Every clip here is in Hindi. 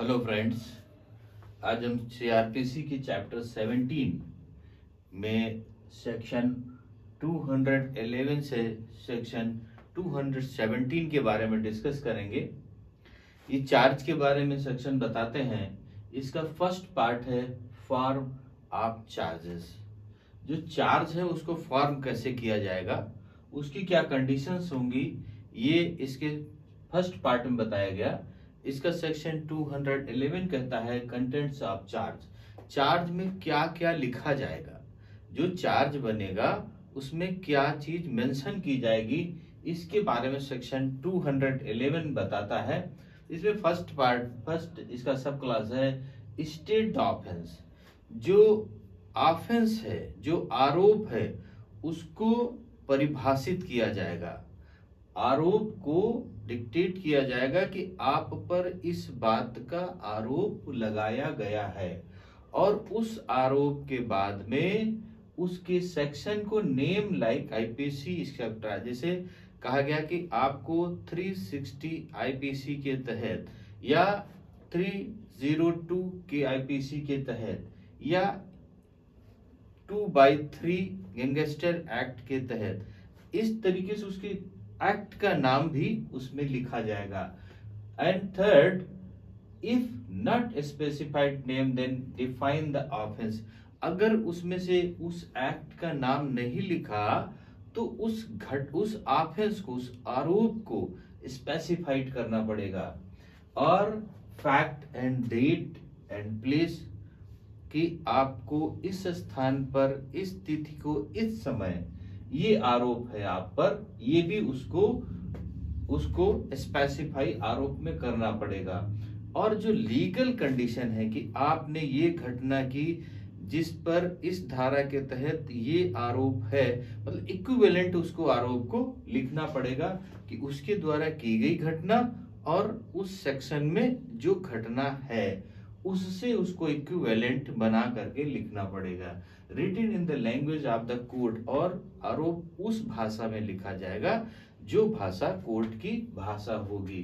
हेलो फ्रेंड्स आज हम सीआरपीसी की चैप्टर 17 में सेक्शन 211 से सेक्शन 217 के बारे में डिस्कस करेंगे। ये चार्ज के बारे में सेक्शन बताते हैं। इसका फ़र्स्ट पार्ट है फॉर्म ऑफ़ चार्जेस जो चार्ज है, उसको फॉर्म कैसे किया जाएगा, उसकी क्या कंडीशंस होंगी, ये इसके फ़र्स्ट पार्ट में बताया गया। इसका सेक्शन 211 कहता है कंटेंट्स ऑफ़ चार्ज चार्ज में क्या क्या लिखा जाएगा? जो चार्ज बनेगा, उसमें क्या चीज़ मेंशन की जाएगी? इसके बारे में सेक्शन 211 बताता है। इसमें फ़र्स्ट पार्ट फ़र्स्ट इसका सब क्लास है स्टेट ऑफेंस जो ऑफेंस है, जो आरोप है, उसको परिभाषित किया जाएगा। आरोप को डिक्टेट किया जाएगा कि आप पर इस बात का आरोप लगाया गया है और उस आरोप के बाद में उसके सेक्शन को नेम लाइक आईपीसी इसका जैसे कहा गया कि आपको 360 आईपीसी के तहत या 302 के आईपीसी के तहत या two by three gangster act के तहत, इस तरीके से उसके एक्ट का नाम भी उसमें लिखा जाएगा। And third if not specified name then define the offence अगर उसमें से उस एक्ट का नाम नहीं लिखा तो उस घट, उस ऑफेंस को, उस आरोप को स्पेसिफाइड करना पड़ेगा। और fact and date and place कि आपको इस स्थान पर, इस तिथि को, इस समय ये आरोप है आप पर, ये भी उसको उसको स्पेसिफाई आरोप में करना पड़ेगा। और जो लीगल कंडीशन है कि आपने ये घटना की जिस पर इस धारा के तहत ये आरोप है मतलब इक्विवेलेंट उसको आरोप को लिखना पड़ेगा कि उसके द्वारा की गई घटना और उस सेक्शन में जो घटना है। उससे उसको इक्विवेलेंट बना करके लिखना पड़ेगा। Written in the language of the court और आरोप उस भाषा में लिखा जाएगा, जो भाषा कोर्ट की भाषा होगी।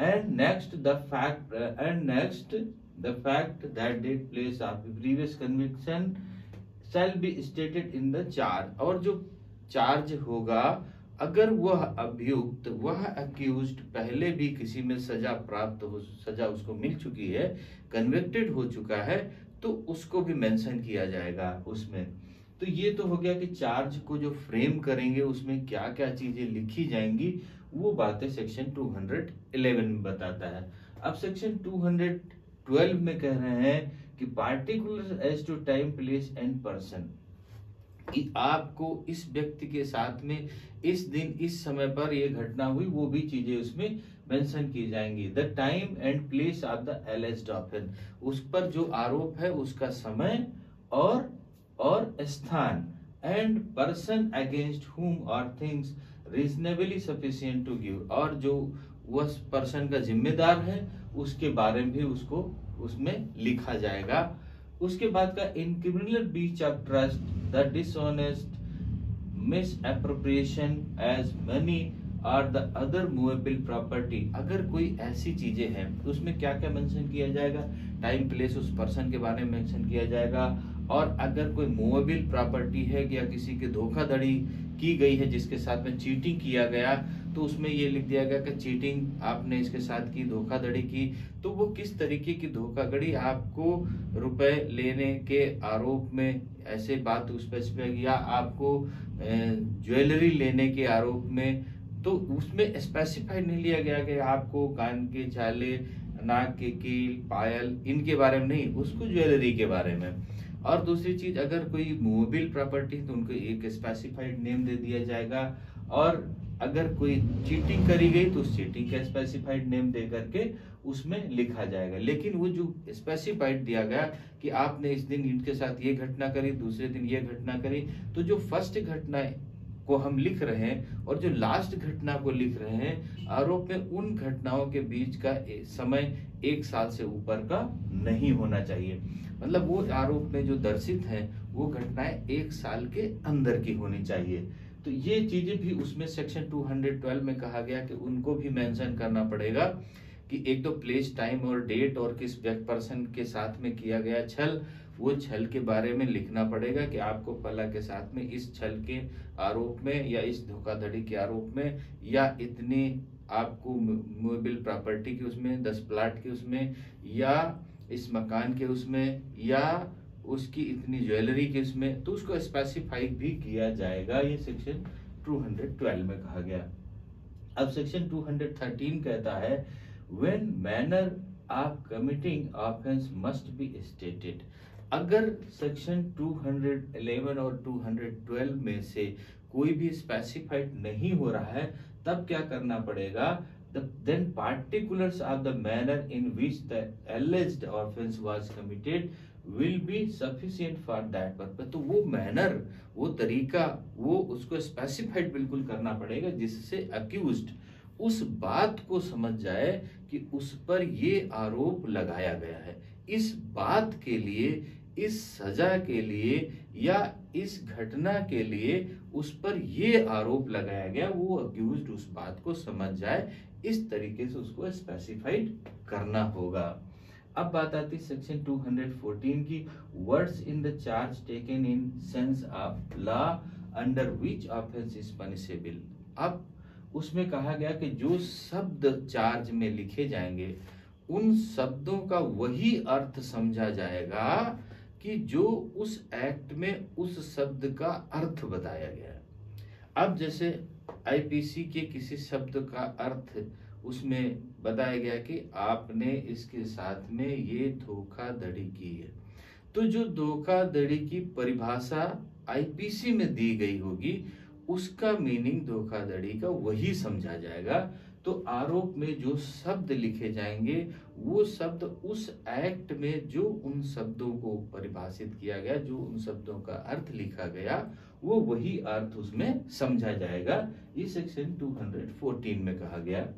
And next the fact and next the fact that date place of previous conviction shall be stated in the charge और जो चार्ज होगा अगर वह अभियुक्त, वह अक्यूज पहले भी किसी में सजा प्राप्त हो, सजा उसको मिल चुकी है कन्विक्टेड हो चुका है तो उसको भी मेंशन किया जाएगा उसमें। तो ये तो हो गया कि चार्ज को जो फ्रेम करेंगे, उसमें क्या क्या चीज़ें लिखी जाएँगी, वो बातें सेक्शन 211 में बताता है। अब सेक्शन 212 में कह रहे हैं कि particular as to time place and person आपको इस व्यक्ति के साथ में इस दिन, इस समय पर यह घटना हुई, वो भी चीज़ें उसमें मेंशन की जाएँगी। The time and place of the alleged offence उस पर जो आरोप है, उसका समय और और स्थान। एंड पर्सन अगेंस्ट हुम और things reasonably sufficient to give. और जो वह पर्सन का जिम्मेदार है, उसके बारे में भी उसको उसमें लिखा जाएगा। उसके बाद का in criminal breach of trust the dishonest misappropriation as money और द अदर मूवेबल प्रॉपर्टी अगर कोई ऐसी चीज़ें हैं, उसमें क्या क्या मेंशन किया जाएगा? टाइम प्लेस उस पर्सन के बारे में मेंशन किया जाएगा। और अगर कोई मूवेबल प्रॉपर्टी है या किसी की धोखाधड़ी की गई है, जिसके साथ में चीटिंग किया गया तो उसमें ये लिख दिया गया कि चीटिंग आपने इसके साथ की, धोखाधड़ी की तो वो किस तरीके की धोखाधड़ी? आपको रुपए लेने के आरोप में ऐसे बात उस स्पेसिफिक या आपको ज्वेलरी लेने के आरोप में तो उसमें स्पेसिफाई नहीं लिया गया कि आपको कान के छाले, नाक के कील, पायल, इनके बारे में नहीं, उसको ज्वेलरी के बारे में। और दूसरी चीज़, अगर कोई मूवेबल प्रॉपर्टी तो उनको एक स्पेसिफाइड नेम दे दिया जाएगा, और अगर कोई चीटिंग करी गई तो उस चीटिंग का स्पेसिफाइड नेम दे करके उसमें लिखा जाएगा। लेकिन वो जो स्पेसिफाइड दिया गया कि आपने इस दिन इनके साथ ये घटना करी, दूसरे दिन ये घटना करी तो जो फ़र्स्ट घटना को हम लिख रहे हैं और जो लास्ट घटना को लिख रहे हैं, आरोप में उन घटनाओं के बीच का समय एक साल से ऊपर का नहीं होना चाहिए। मतलब वो आरोप में जो दर्शित है, वो घटनाएँ एक साल के अंदर की होनी चाहिए। तो ये चीज़ें भी उसमें सेक्शन 212 में कहा गया कि उनको भी मेंशन करना पड़ेगा कि एक तो प्लेस टाइम और डेट और किस पर्सन के साथ में किया गया छल, वो छल के बारे में लिखना पड़ेगा कि आपको पला के साथ में इस छल के आरोप में या इस धोखाधड़ी के आरोप में या इतने आपको मूवेबल प्रॉपर्टी की उसमें, दस प्लाट की उसमें या इस मकान के उसमें या उसकी इतनी ज्वेलरी के उसमें तो उसको स्पेसिफाई भी किया जाएगा, ये सेक्शन 212 में कहा गया। अब सेक्शन 213 कहता है when manner of committing offence must be stated अगर सेक्शन 211 और 212 में से कोई भी स्पेसिफाइड नहीं हो रहा है, तब क्या करना पड़ेगा? Then particulars of the manner in which the alleged offense was committed will be sufficient for that purpose तो वो मैनर वो तरीका वो उसको स्पेसिफाइड बिल्कुल करना पड़ेगा जिससे अक्यूज्ड उस बात को समझ जाए कि उस पर ये आरोप लगाया गया है इस बात के लिए इस सजा के लिए या इस घटना के लिए उस पर ये आरोप लगाया गया, वो अक्यूज उस बात को समझ जाए, इस तरीके से उसको स्पेसिफाइड करना होगा। अब बात आती है सेक्शन 214 की words in the charge taken in sense of law under which offence is punishable अब उसमें कहा गया कि जो शब्द चार्ज में लिखे जाएँगे, उन शब्दों का वही अर्थ समझा जाएगा कि जो उस एक्ट में उस शब्द का अर्थ बताया गया है। अब जैसे आईपीसी के किसी शब्द का अर्थ उसमें बताया गया कि आपने इसके साथ में ये धोखाधड़ी की है। तो जो धोखाधड़ी की परिभाषा आईपीसी में दी गई होगी, उसका मीनिंग धोखाधड़ी का वही समझा जाएगा तो आरोप में जो शब्द लिखे जाएँगे, वो शब्द उस एक्ट में जो उन शब्दों को परिभाषित किया गया, जो उन शब्दों का अर्थ लिखा गया, वो वही अर्थ उसमें समझा जाएगा। ये सेक्शन 214 में कहा गया।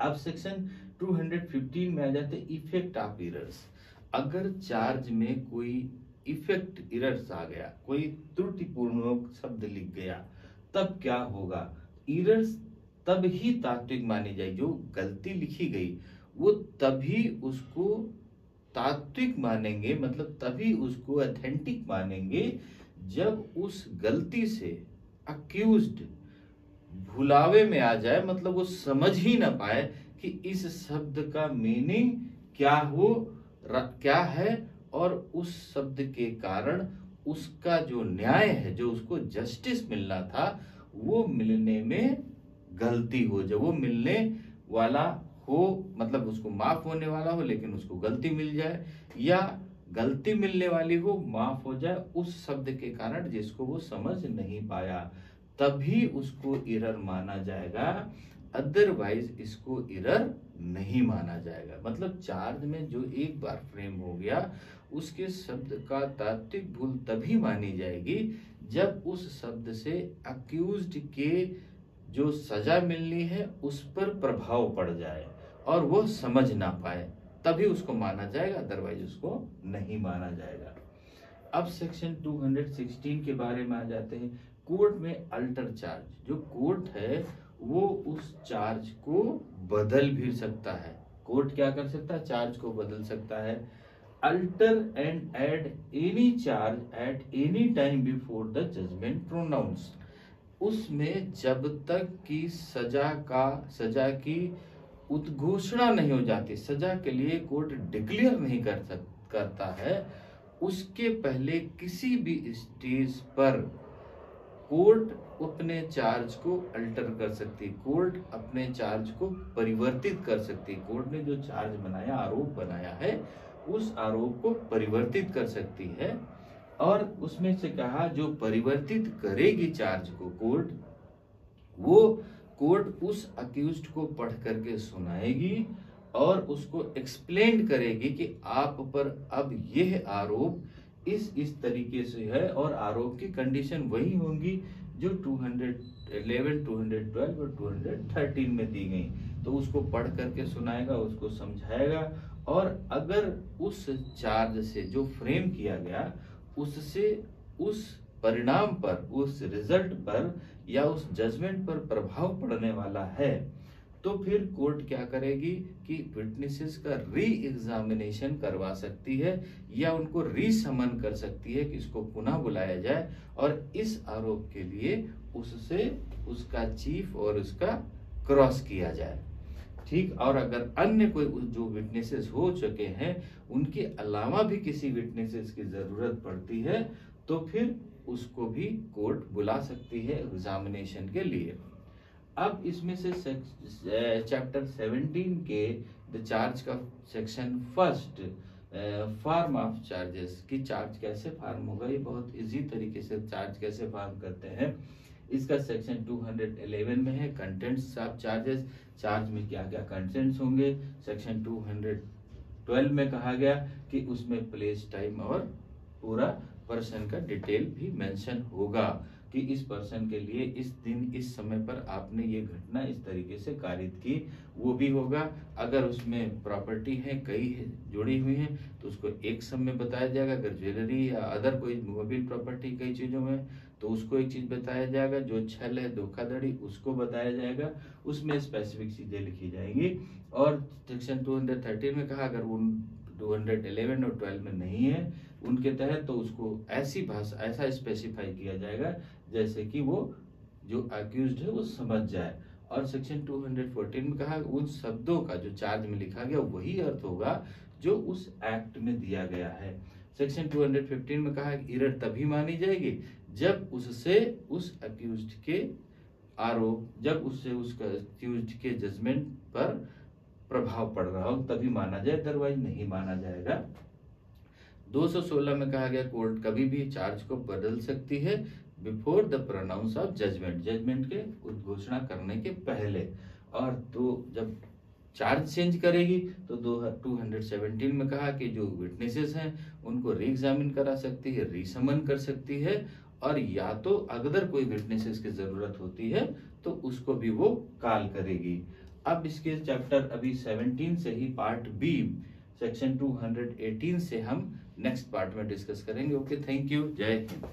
अब सेक्शन 215 में आ जाते इफ़ेक्ट ऑफ़ इरर्स अगर चार्ज में कोई इफ़ेक्ट इरर्स आ गया, कोई त्रुटिपूर्ण शब्द लिख गया, तब क्या होगा? इरर्स तब ही तात्विक मानी जाए जो गलती लिखी गई, वो तभी उसको तात्विक मानेंगे मतलब तभी उसको अथेंटिक मानेंगे, जब उस गलती से अक्यूज भुलावे में आ जाए मतलब वो समझ ही ना पाए कि इस शब्द का मीनिंग क्या हो क्या है, और उस शब्द के कारण उसका जो न्याय है, जो उसको जस्टिस मिलना था, वो मिलने में गलती हो जब वो मिलने वाला हो मतलब उसको माफ़ होने वाला हो, लेकिन उसको गलती मिल जाए, या गलती मिलने वाली हो, माफ़ हो जाए, उस शब्द के कारण जिसको वो समझ नहीं पाया, तभी उसको इरर माना जाएगा। अदरवाइज़ इसको इरर नहीं माना जाएगा। मतलब चार्ज में जो एक बार फ्रेम हो गया, उसके शब्द का तात्विक भूल तभी मानी जाएगी जब उस शब्द से अक्यूज्ड के जो सजा मिलनी है, उस पर प्रभाव पड़ जाए और वो समझ ना पाए, तभी उसको माना जाएगा अदरवाइज़ उसको नहीं माना जाएगा। अब सेक्शन 216 के बारे में आ जाते हैं। कोर्ट में अल्टर चार्ज जो कोर्ट है, वो उस चार्ज को बदल भी सकता है। कोर्ट क्या कर सकता है? चार्ज को बदल सकता है। Alter and add any charge at any time before the judgment pronounce उसमें जब तक की सजा का, सजा की उद्घोषणा नहीं हो जाती, सजा के लिए कोर्ट डिक्लेयर नहीं कर सक, करता है, उसके पहले किसी भी स्टेज पर कोर्ट अपने चार्ज को अल्टर कर सकती, कोर्ट अपने चार्ज को परिवर्तित कर सकती। कोर्ट ने जो चार्ज बनाया, आरोप बनाया है, उस आरोप को परिवर्तित कर सकती है। और उसमें से कहा जो परिवर्तित करेगी चार्ज को कोर्ट वो कोर्ट उस अक्यूज को पढ़ करके सुनाएगी और उसको एक्सप्लेन करेगी कि आप पर अब यह आरोप इस इस तरीके से है और आरोप की कंडीशन वही होंगी जो 211, 212 और 213 में दी गई। तो उसको पढ़ करके सुनाएगा उसको समझाएगा और अगर उस चार्ज से जो फ्रेम किया गया उससे, उस परिणाम पर, उस रिज़ल्ट पर या उस जजमेंट पर प्रभाव पड़ने वाला है। तो फिर कोर्ट क्या करेगी कि विटनेसेस का री एग्जामिनेशन करवा सकती है या उनको री समन कर सकती है कि इसको पुनः बुलाया जाए और इस आरोप के लिए उससे उसका चीफ और उसका क्रॉस किया जाए। ठीक? और अगर अन्य कोई जो विटनेसेस हो चुके हैं, उनके अलावा भी किसी विटनेसेस की ज़रूरत पड़ती है तो फिर उसको भी कोर्ट बुला सकती है एग्जामिनेशन के लिए। अब इसमें से चैप्टर 17 के द चार्ज का section first form of charges की चार्ज कैसे फार्म होगा? ये बहुत इजी तरीके से चार्ज कैसे फार्म करते हैं। इसका सेक्शन 211 में है कंटेंट्स ऑफ़ चार्जेस चार्ज में क्या क्या कंटेंट्स होंगे? सेक्शन 212 में कहा गया कि उसमें प्लेस टाइम और पूरा पर्सन का डिटेल भी मेंशन होगा कि इस पर्सन के लिए इस दिन इस समय पर आपने ये घटना इस तरीके से कारित की वो भी होगा। अगर उसमें प्रॉपर्टी है कई है, जुड़ी हुई है तो उसको एक समय बताया जाएगा। अगर ज्वेलरी या अदर कोई मोबाइल प्रॉपर्टी कई चीज़ों में तो उसको एक चीज़ बताया जाएगा, जो छल है, धोखाधड़ी, उसको बताया जाएगा। उसमें स्पेसिफिक चीज़ें लिखी जाएँगी। और सेक्शन टू में कहा, अगर वो 211 और 12 में नहीं है, उनके तहत तो उसको ऐसी भाषा, ऐसा स्पेसिफाई किया जाएगा, जैसे कि वो, जो अक्यूज है, वो समझ जाए। और सेक्शन 214 में कहा, उन शब्दों का जो चार्ज में लिखा गया, वही अर्थ होगा, जो उस एक्ट में दिया गया है। सेक्शन 215 में कहा, इरर तभी मानी जाएगी जब उससे उस अक्यूज के आरोप, जब उससे उसका अक्यूज के जजमेंट पर प्रभाव पड़ रहा हो, तभी माना जाए अदरवाइज़ नहीं माना जाएगा। 216 में कहा गया कोर्ट कभी भी चार्ज को बदल सकती है before the pronounce of judgment judgment के उद्घोषणा करने के पहले। और तो जब चार्ज चेंज करेगी तो दो टू हंड्रेड सेवनटीन में कहा कि जो विटनेसेस हैं, उनको री एग्जामिन करा सकती है रीसमन कर सकती है और या तो अगर कोई विटनेसेस की ज़रूरत होती है तो उसको भी वो कॉल करेगी। अब इसके चैप्टर अभी 17 से ही पार्ट बी सेक्शन 218 से हम नेक्स्ट पार्ट में डिस्कस करेंगे। ओके थैंक यू जय हिंद